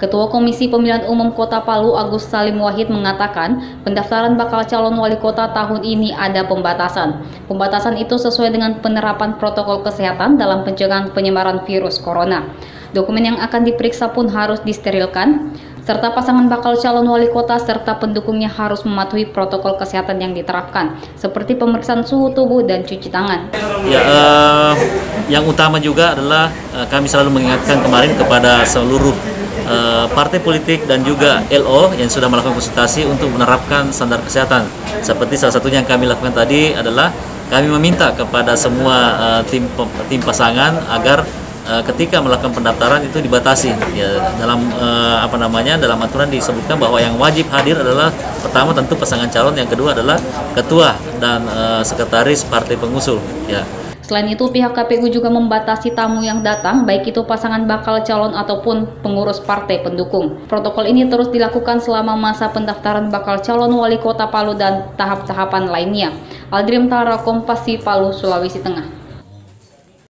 Ketua Komisi Pemilihan Umum Kota Palu Agus Salim Wahid mengatakan pendaftaran bakal calon wali kota tahun ini ada pembatasan. Pembatasan itu sesuai dengan penerapan protokol kesehatan dalam pencegahan penyebaran virus corona. Dokumen yang akan diperiksa pun harus disterilkan, serta pasangan bakal calon wali kota serta pendukungnya harus mematuhi protokol kesehatan yang diterapkan, seperti pemeriksaan suhu tubuh dan cuci tangan. Ya, uh, yang utama juga adalah uh, kami selalu mengingatkan kemarin kepada seluruh Eh, partai politik dan juga LO yang sudah melakukan konsultasi untuk menerapkan standar kesehatan. Seperti salah satunya yang kami lakukan tadi adalah kami meminta kepada semua uh, tim tim pasangan agar ketika melakukan pendaftaran itu dibatasi. Ya, dalam apa namanya dalam aturan disebutkan bahwa yang wajib hadir adalah pertama tentu pasangan calon, yang kedua adalah ketua dan sekretaris partai pengusul. Ya. Selain itu, pihak KPU juga membatasi tamu yang datang, baik itu pasangan bakal calon ataupun pengurus partai pendukung. Protokol ini terus dilakukan selama masa pendaftaran bakal calon wali kota Palu dan tahap-tahapan lainnya. Aldrim Tara Kompasi Palu, Sulawesi Tengah.